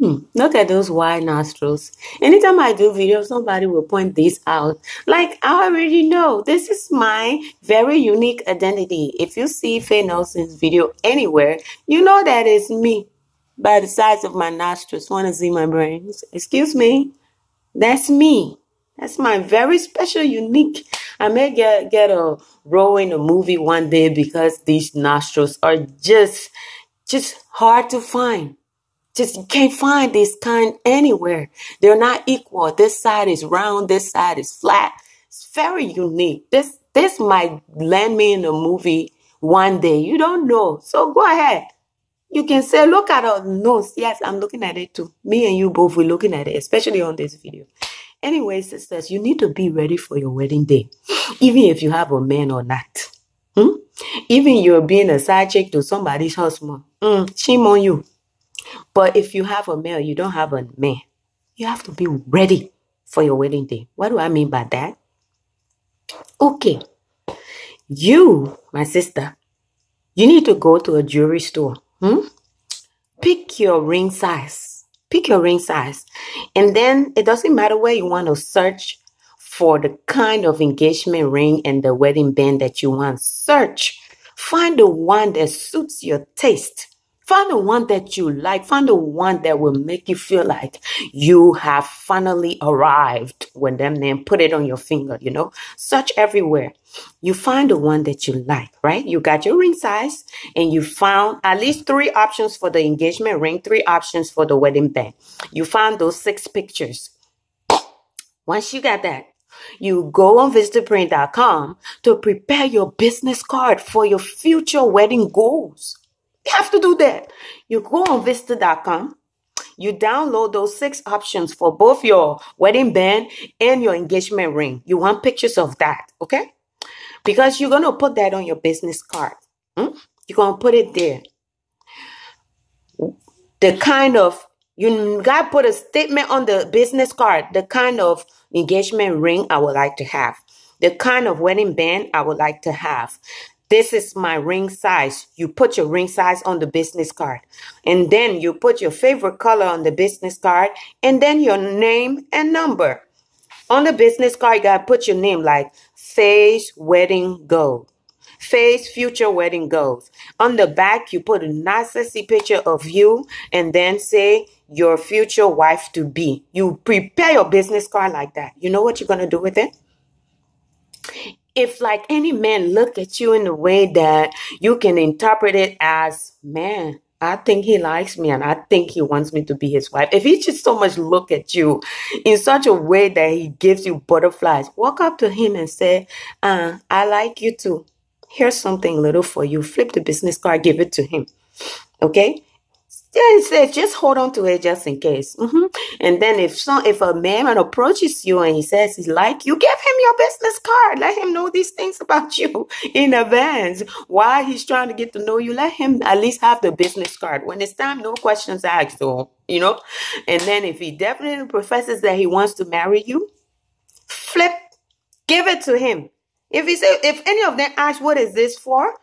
Hmm, look at those wide nostrils. Anytime I do videos, somebody will point this out. Like, I already know this is my very unique identity. If you see Fay Nelson's video anywhere, you know that is me by the size of my nostrils. Want to see my brains? Excuse me? That's me. That's my very special, unique. I may get get a role in a movie one day because these nostrils are just just hard to find. Just you can't find this kind anywhere. They're not equal. This side is round, this side is flat. It's very unique. This this might land me in a movie one day. You don't know. So go ahead. You can say, look at our nose. Yes, I'm looking at it too. Me and you both were looking at it, especially on this video. Anyway, sisters, you need to be ready for your wedding day, even if you have a man or not. Hmm? Even you're being a side chick to somebody's husband. Mm, shame on you. But if you have a male, you don't have a man. You have to be ready for your wedding day. What do I mean by that? Okay. You, my sister, you need to go to a jewelry store. Hmm? Pick your ring size pick your ring size. And then it doesn't matter where you want to search for the kind of engagement ring and the wedding band that you want. Search. Find the one that suits your taste. Find the one that you like. Find the one that will make you feel like you have finally arrived when them then put it on your finger, you know. Search everywhere. You find the one that you like, right? You got your ring size and you found at least three options for the engagement ring, three options for the wedding band. You found those six pictures. Once you got that, you go on vistaprint.com to prepare your business card for your future wedding goals. You have to do that. You go on Vista.com. You download those six options for both your wedding band and your engagement ring. You want pictures of that, okay? Because you're going to put that on your business card. Hmm? You're going to put it there. The kind of, you got to put a statement on the business card, the kind of engagement ring I would like to have, the kind of wedding band I would like to have, this is my ring size. You put your ring size on the business card. And then you put your favorite color on the business card and then your name and number. On the business card, you gotta put your name like Fay's Wedding Gold. Fay's Future Wedding Goals. On the back, you put a nice sexy picture of you and then say your future wife to be. You prepare your business card like that. You know what you're gonna do with it? If like any man look at you in a way that you can interpret it as man I think he likes me and I think he wants me to be his wife. If he just so much look at you in such a way that he gives you butterflies, walk up to him and say, uh, I like you too. Here's something little for you. Flip the business card, give it to him. Okay? Yeah, he said, just hold on to it just in case. Mm-hmm. And then if some, if a man approaches you and he says he's like you, give him your business card. Let him know these things about you in advance. While he's trying to get to know you, let him at least have the business card. When it's time, no questions asked, though, you know. And then if he definitely professes that he wants to marry you, flip, give it to him. If he say, if any of them ask, what is this for?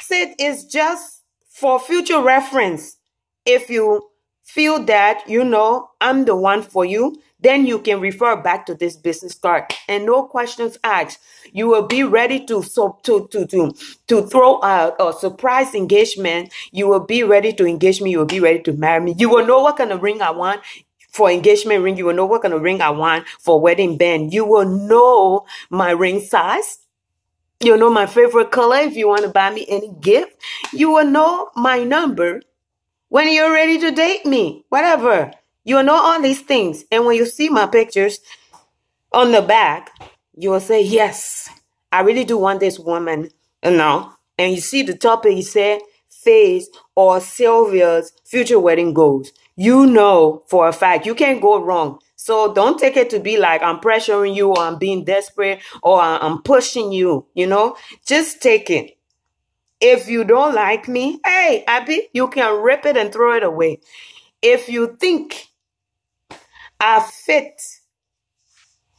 Say it's just for future reference if you feel that, you know, I'm the one for you, then you can refer back to this business card and no questions asked. You will be ready to so to to to to throw out a surprise engagement. You will be ready to engage me. You will be ready to marry me. You will know what kind of ring I want for engagement ring. You will know what kind of ring I want for wedding band. You will know my ring size. You will know my favorite color. If you want to buy me any gift, you will know my number when you're ready to date me, whatever. You'll know all these things. And when you see my pictures on the back, you will say, yes, I really do want this woman. You know, and you see the topic, you say, Fay's or Sylvia's future wedding goals. You know for a fact you can't go wrong. So don't take it to be like I'm pressuring you or I'm being desperate or I'm pushing you, you know? Just take it. If you don't like me, hey, Abby, you can rip it and throw it away. If you think I fit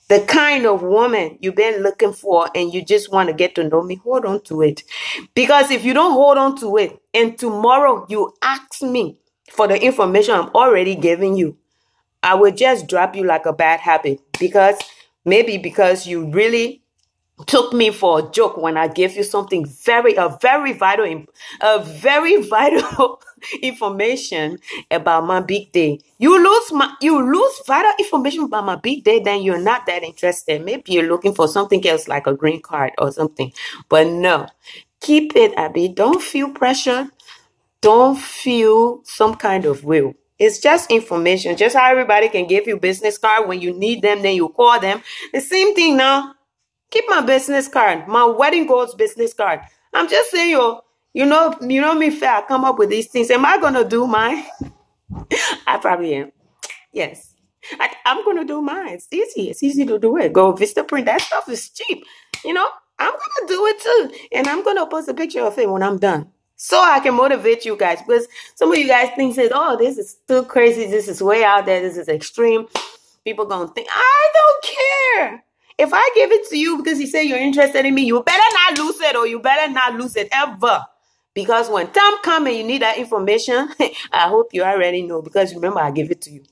the kind of woman you've been looking for and you just want to get to know me, hold on to it. Because if you don't hold on to it and tomorrow you ask me for the information I'm already giving you, I will just drop you like a bad habit because maybe because you really took me for a joke when I gave you something very, a very vital, a very vital information about my big day. You lose my, you lose vital information about my big day, then you're not that interested. Maybe you're looking for something else like a green card or something. But no, keep it, Abby. Don't feel pressure. Don't feel some kind of will. It's just information. Just how everybody can give you business card when you need them, then you call them. The same thing now Keep my business card, my wedding goals business card. I'm just saying, yo, you know, you know me fair. I come up with these things. Am I gonna do mine? I probably am. Yes. I, am gonna do mine. It's easy. It's easy to do it. Go Vistaprint. That stuff is cheap. You know, I'm gonna do it too. And I'm gonna post a picture of it when I'm done. So I can motivate you guys. Because some of you guys think says, oh, this is too crazy. This is way out there. This is extreme. People gonna think, I don't care. If I give it to you because you say you're interested in me, you better not lose it or you better not lose it ever. Because when time comes and you need that information, I hope you already know because remember I give it to you.